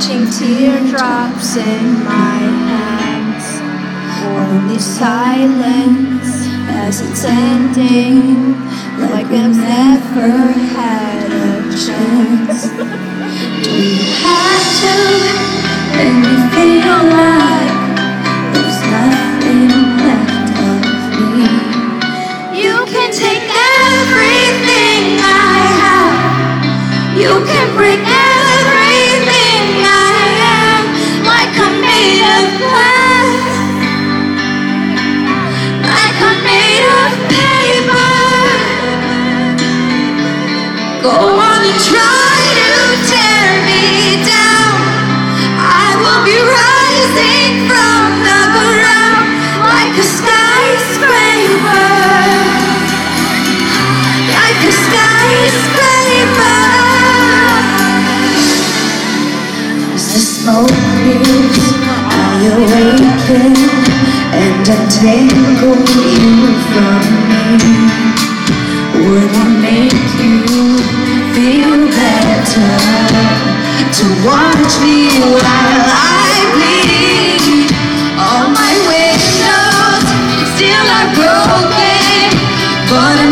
catching teardrops in my hands. Only silence as it's ending, like I've never had a chance. Do you have to make me feel like there's nothing left of me? You can take everything I have. You can break Go on and try to tear me down. I will be rising from the ground like a skyscraper, like a skyscraper. As the smoke clears, I awaken and untangle you to watch me while I bleed? All my windows still are broken, but